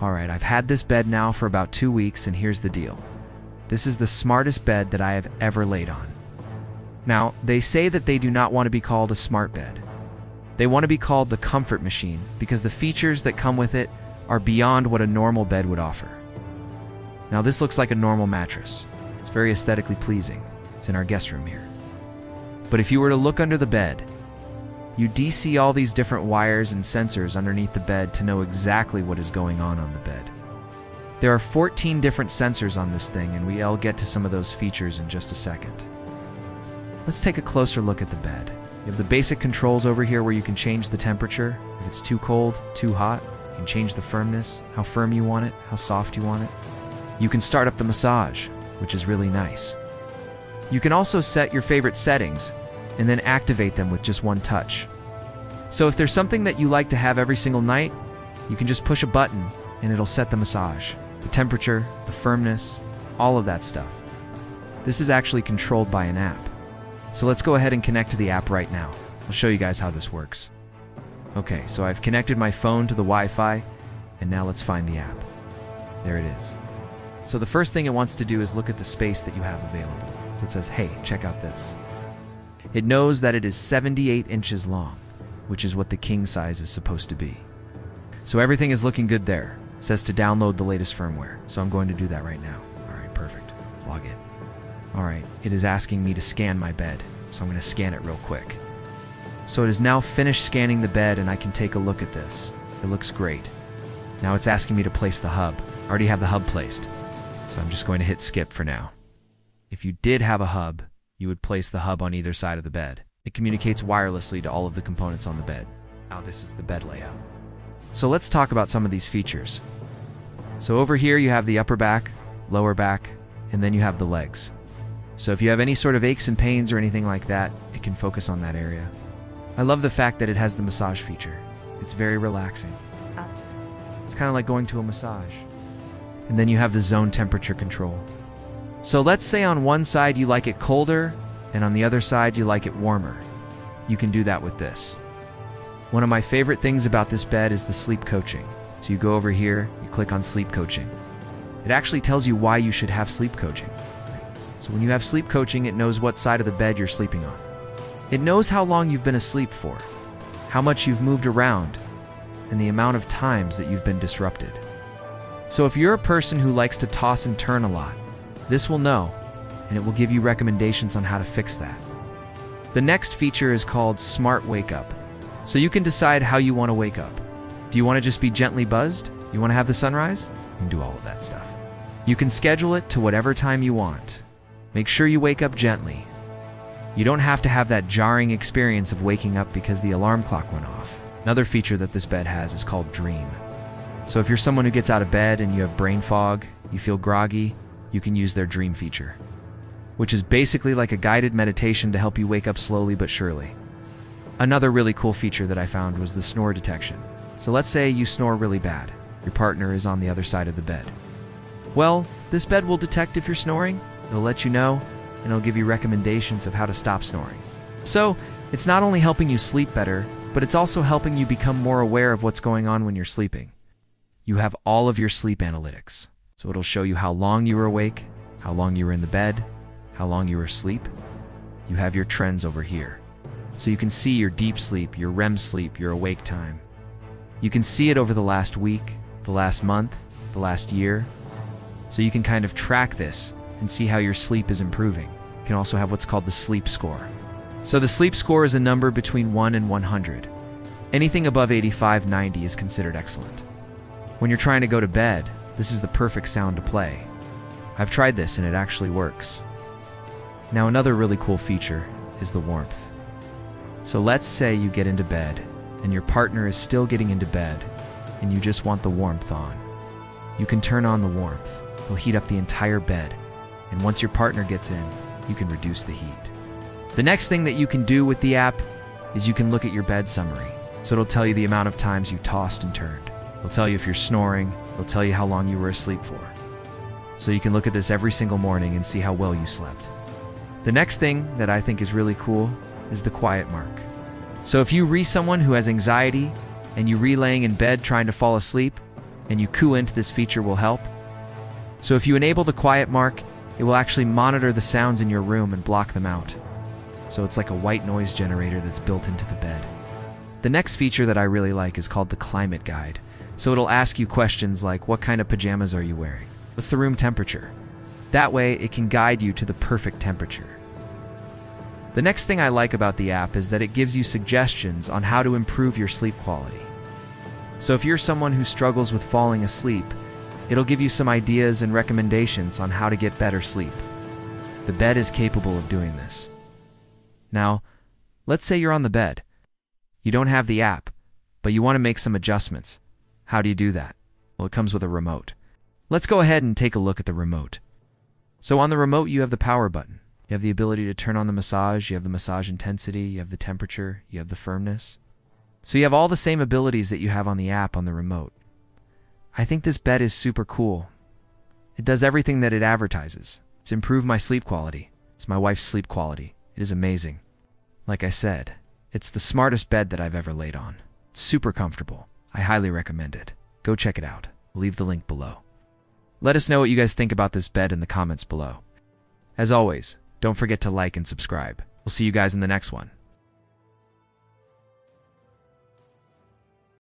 Alright, I've had this bed now for about two weeks, and here's the deal. This is the smartest bed that I have ever laid on. Now, they say that they do not want to be called a smart bed. They want to be called the comfort machine because the features that come with it are beyond what a normal bed would offer. Now, this looks like a normal mattress. It's very aesthetically pleasing. It's in our guest room here. But if you were to look under the bed, you DC all these different wires and sensors underneath the bed to know exactly what is going on on the bed. There are 14 different sensors on this thing, and we'll get to some of those features in just a second. Let's take a closer look at the bed. You have the basic controls over here where you can change the temperature. If it's too cold, too hot, you can change the firmness, how firm you want it, how soft you want it. You can start up the massage, which is really nice. You can also set your favorite settings and then activate them with just one touch. So if there's something that you like to have every single night, you can just push a button and it'll set the massage, the temperature, the firmness, all of that stuff. This is actually controlled by an app. So let's go ahead and connect to the app right now. I'll show you guys how this works. Okay, so I've connected my phone to the Wi-Fi, and now let's find the app. There it is. So the first thing it wants to do is look at the space that you have available. So it says, hey, check out this. It knows that it is 78 inches long, which is what the king size is supposed to be. So everything is looking good there. It says to download the latest firmware, so I'm going to do that right now. All right, perfect. Log in. All right, it is asking me to scan my bed, so I'm going to scan it real quick. So it is now finished scanning the bed and I can take a look at this. It looks great. Now it's asking me to place the hub. I already have the hub placed, so I'm just going to hit skip for now. If you did have a hub, you would place the hub on either side of the bed. It communicates wirelessly to all of the components on the bed. Now this is the bed layout. So let's talk about some of these features. So over here you have the upper back, lower back, and then you have the legs. So if you have any sort of aches and pains or anything like that, it can focus on that area. I love the fact that it has the massage feature. It's very relaxing. It's kind of like going to a massage. And then you have the zone temperature control. So let's say on one side you like it colder, and on the other side you like it warmer. You can do that with this. One of my favorite things about this bed is the sleep coaching. So you go over here, you click on sleep coaching. It actually tells you why you should have sleep coaching. So when you have sleep coaching, it knows what side of the bed you're sleeping on. It knows how long you've been asleep for, how much you've moved around, and the amount of times that you've been disrupted. So if you're a person who likes to toss and turn a lot, this will know, and it will give you recommendations on how to fix that. The next feature is called Smart Wake Up. So you can decide how you want to wake up. Do you want to just be gently buzzed? You want to have the sunrise? You can do all of that stuff. You can schedule it to whatever time you want. Make sure you wake up gently. You don't have to have that jarring experience of waking up because the alarm clock went off. Another feature that this bed has is called Dream. So if you're someone who gets out of bed and you have brain fog, you feel groggy, you can use their Dream feature, which is basically like a guided meditation to help you wake up slowly but surely. Another really cool feature that I found was the snore detection. So let's say you snore really bad. Your partner is on the other side of the bed. Well, this bed will detect if you're snoring, it'll let you know, and it'll give you recommendations of how to stop snoring. So, it's not only helping you sleep better, but it's also helping you become more aware of what's going on when you're sleeping. You have all of your sleep analytics. So it'll show you how long you were awake, how long you were in the bed, how long you were asleep. You have your trends over here. So you can see your deep sleep, your REM sleep, your awake time. You can see it over the last week, the last month, the last year. So you can kind of track this and see how your sleep is improving. You can also have what's called the sleep score. So the sleep score is a number between 1 and 100. Anything above 85, 90 is considered excellent. When you're trying to go to bed, this is the perfect sound to play. I've tried this and it actually works. Now another really cool feature is the warmth. So let's say you get into bed and your partner is still getting into bed and you just want the warmth on. You can turn on the warmth. It'll heat up the entire bed. And once your partner gets in, you can reduce the heat. The next thing that you can do with the app is you can look at your bed summary. So it'll tell you the amount of times you tossed and turned. It'll tell you if you're snoring. It'll tell you how long you were asleep for. So you can look at this every single morning and see how well you slept. The next thing that I think is really cool is the quiet mark. So if you re someone who has anxiety and you re laying in bed trying to fall asleep, and you coo into this feature will help. So if you enable the quiet mark, it will actually monitor the sounds in your room and block them out. So it's like a white noise generator that's built into the bed. The next feature that I really like is called the climate guide. So it'll ask you questions like what kind of pajamas are you wearing? What's the room temperature? That way, it can guide you to the perfect temperature. The next thing I like about the app is that it gives you suggestions on how to improve your sleep quality. So if you're someone who struggles with falling asleep, it'll give you some ideas and recommendations on how to get better sleep. The bed is capable of doing this. Now, let's say you're on the bed. You don't have the app, but you want to make some adjustments. How do you do that? Well, it comes with a remote. Let's go ahead and take a look at the remote. So on the remote, you have the power button. You have the ability to turn on the massage, you have the massage intensity, you have the temperature, you have the firmness. So you have all the same abilities that you have on the app on the remote. I think this bed is super cool. It does everything that it advertises. It's improved my sleep quality. It's my wife's sleep quality. It is amazing. Like I said, it's the smartest bed that I've ever laid on. It's super comfortable. I highly recommend it. Go check it out. I'll leave the link below. Let us know what you guys think about this bed in the comments below. As always, don't forget to like and subscribe. We'll see you guys in the next one.